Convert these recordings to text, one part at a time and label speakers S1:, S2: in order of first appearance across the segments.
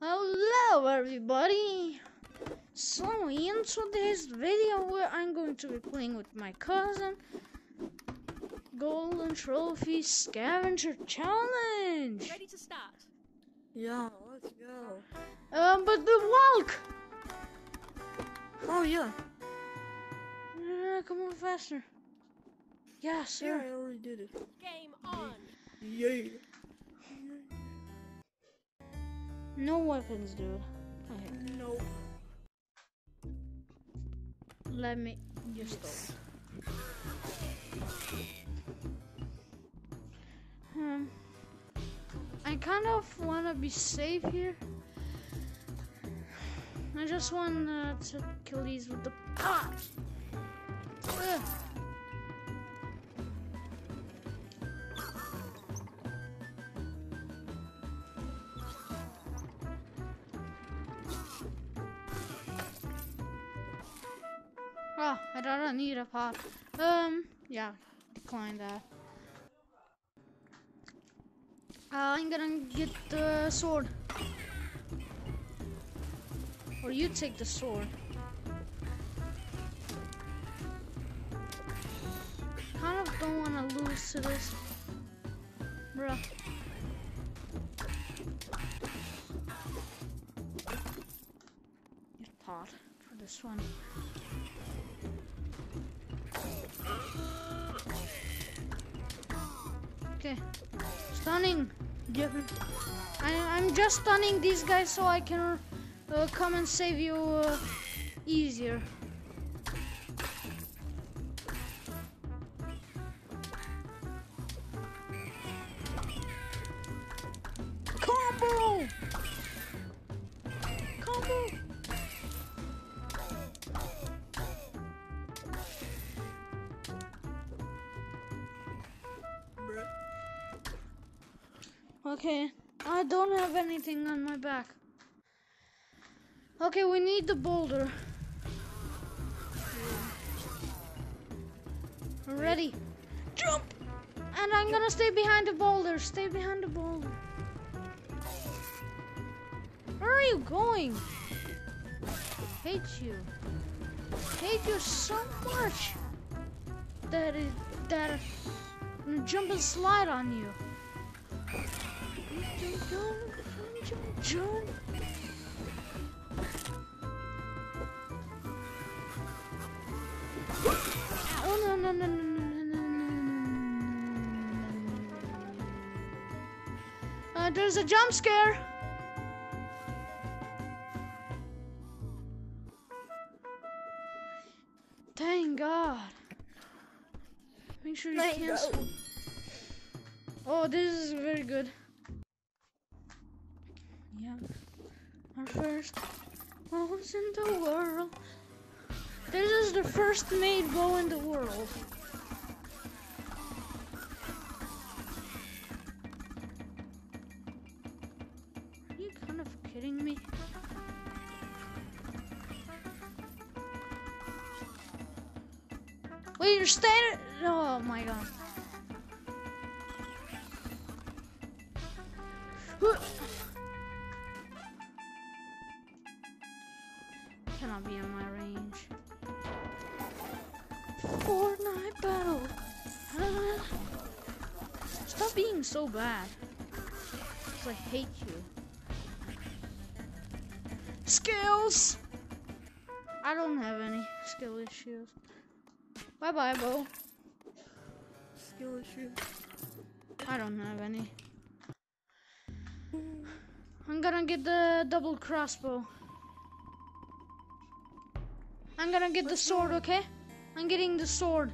S1: Hello everybody! So in today's video I'm going to be playing with my cousin Golden Trophy Scavenger Challenge!
S2: Ready to start.
S3: Yeah, let's go.
S1: Um, but the walk!
S3: Oh yeah.
S1: Uh, come on faster. Yeah,
S3: Yeah. I already did it.
S2: Game on.
S3: Yeah.
S1: No weapons, dude. Okay,
S3: Nope.
S1: let me just go. Hmm. I kind of want to be safe here. I just want uh, to kill these with the ah. Ugh. Oh, I don't need a pot. Um, yeah, decline that. Uh, I'm gonna get the sword. Or you take the sword. Kind of don't want to lose to this. Bruh. Get pot for this one. Okay. Stunning.
S3: Me.
S1: I, I'm just stunning these guys so I can uh, come and save you uh, easier. Okay. I don't have anything on my back. Okay, we need the boulder. Ready.
S3: Jump!
S1: And I'm gonna stay behind the boulder. Stay behind the boulder. Where are you going? Hate you. Hate you so much. That it that I'm gonna jump and slide on you. Oh no no no no no no! Uh, there's a jump scare. Thank God. Make sure you cancel. Oh, this is very good. Yeah. Our first bows in the world. This is the first made bow in the world. Are you kind of kidding me? Wait, you're standing. Oh my god. Hate you. Skills. I don't have any skill issues. Bye bye, Bo.
S3: Skill issue.
S1: I don't have any. I'm gonna get the double crossbow. I'm gonna get the sword, okay? I'm getting the sword.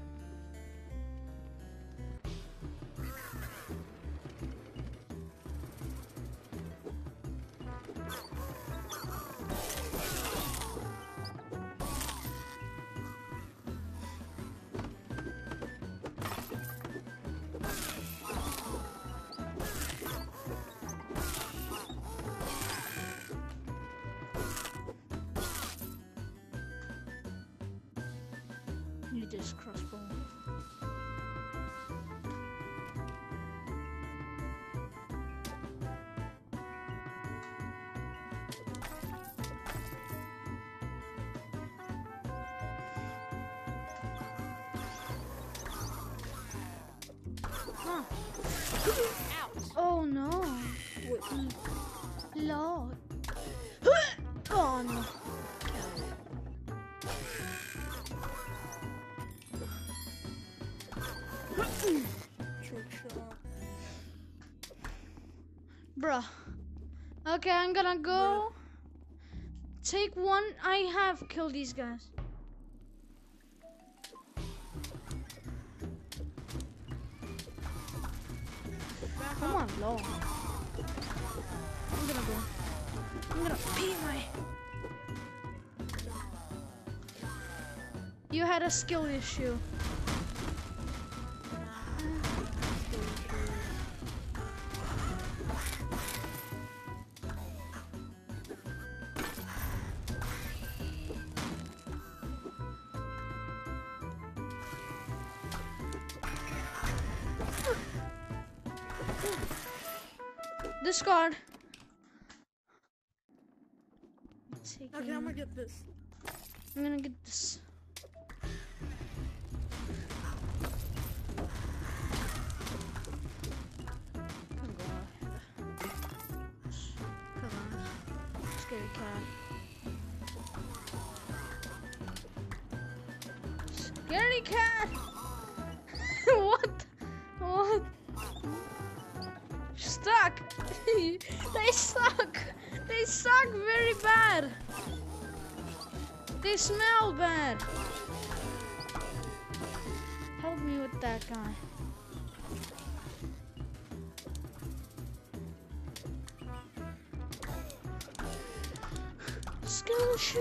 S1: need this crossbow. Huh. Oh no.
S3: Wait. Trick shot.
S1: Bruh. Okay, I'm gonna go. Take one. I have killed these guys.
S3: Back
S1: Come
S3: up.
S1: on, Lord. I'm gonna go. I'm gonna pee my. You had a skill issue. Discard. Taking-
S3: Okay, I'm gonna get this.
S1: I'm gonna get this. Come on. Come on. Scary cat. Scary cat! what? What? Stuck! they suck! They suck very bad! They smell bad. Help me with that guy. Shoe.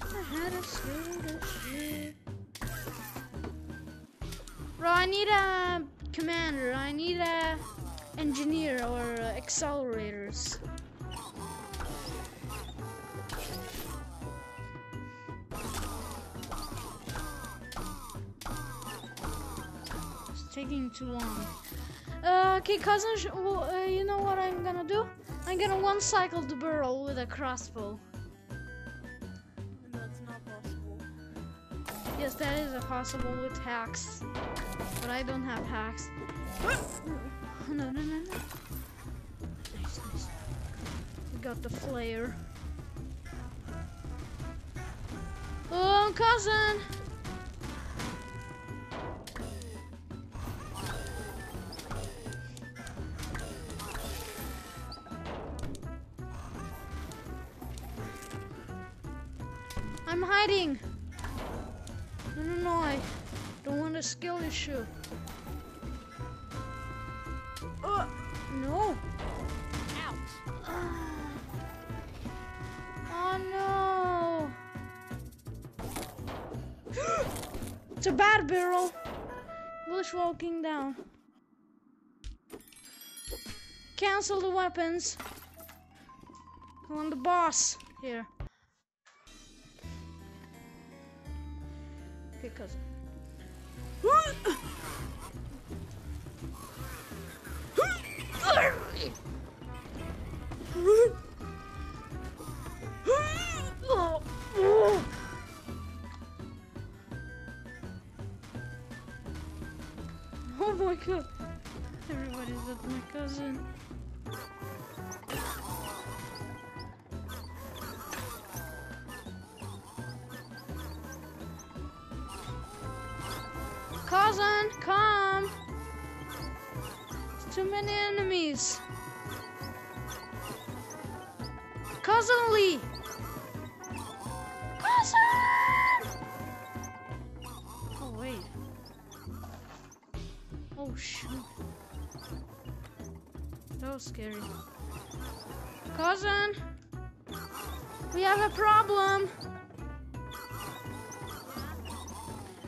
S1: I had a skill shoe. Bro, I need a commander. I need a engineer or uh, accelerators. It's taking too long. Uh, okay, cousin, sh- well, uh, you know what I'm gonna do? I'm gonna one cycle the barrel with a crossbow.
S3: That's not possible.
S1: Yes, that is a possible with hacks. But I don't have hacks. No, no, no, no. Nice, nice. We got the flare. Oh, cousin! I'm hiding. No, no, no, I don't want a skill issue. No. Oh, no. it's a bad barrel. English walking down. Cancel the weapons. Come on, the boss. Here. Okay, Oh, my god. Everybody's with my. Cousin, too many enemies. Cousin Lee! Cousin! Oh, wait. Oh, shoot. That was scary. Cousin! We have a problem!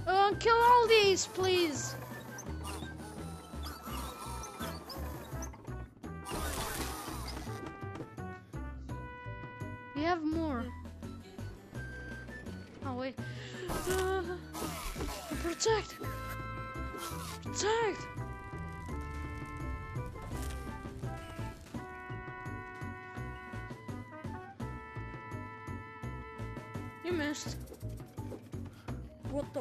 S1: Uh, kill all these, please! Have more. Oh, wait. Uh, protect! Protect! You missed.
S3: What the?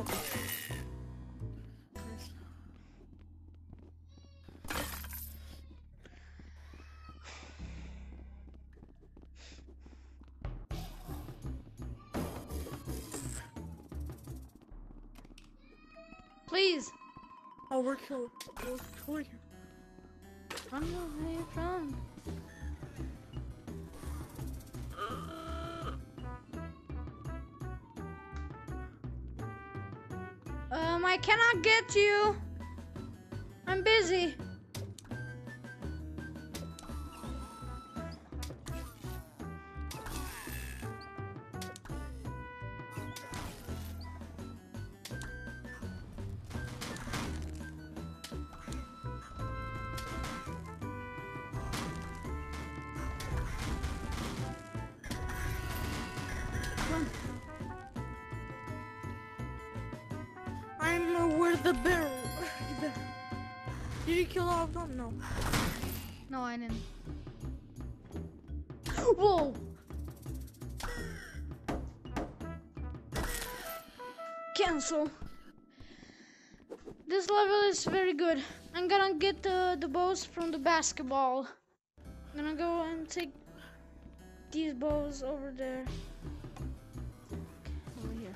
S1: Please.
S3: Oh, we're kill. We're killing him.
S1: Run away from. Um, I cannot get you. I'm busy.
S3: I'm uh, where the the- Did you kill all of them? No.
S1: No, I didn't. Whoa! Cancel. This level is very good. I'm gonna get the, the bows from the basketball. I'm gonna go and take these bows over there.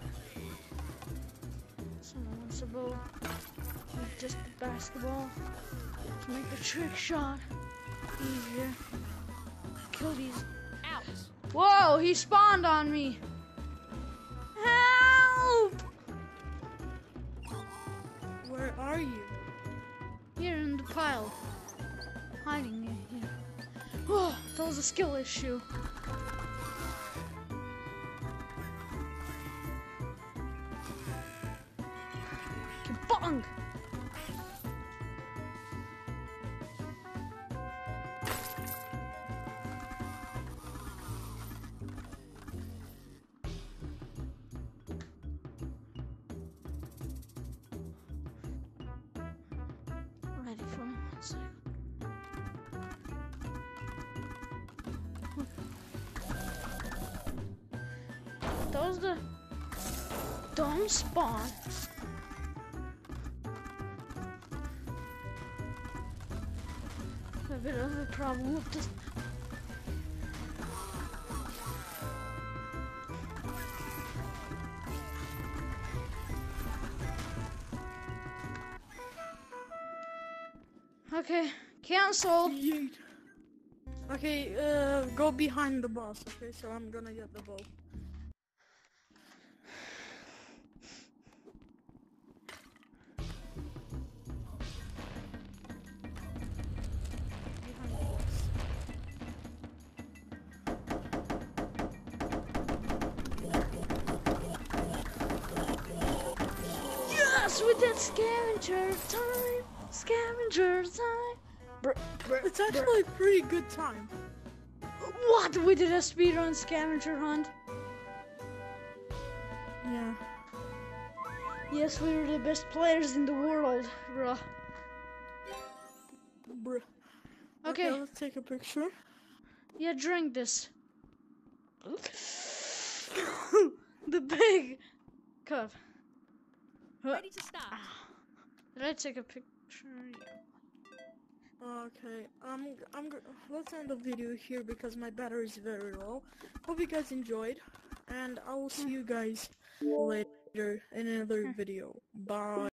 S1: Over here. Someone wants a bow. with Just the basketball. To make the trick shot easier. Kill these. Out. Whoa, he spawned on me. Help!
S3: Where are you?
S1: Here in the pile. Hiding here. Oh, that was a skill issue. Was the dumb spawn. A bit of a problem with this. Okay, cancel.
S3: Okay, uh, go behind the boss. Okay, so I'm gonna get the bow. Boss.
S1: Yes, with that scavenger time. Scavenger time. Br- br-
S3: It's actually a pretty good time.
S1: what? We did a speedrun scavenger hunt.
S3: Yeah.
S1: Yes, we were the best players in the world, bruh.
S3: Bruh.
S1: Okay.
S3: let's take a picture.
S1: Yeah, drink this. the big cup. Huh.
S2: Ready to start.
S1: Did I take a picture?
S3: Okay, I'm I'm let's end the video here because my battery is very low. Hope you guys enjoyed, and I will see you guys later in another hmm. video. Bye.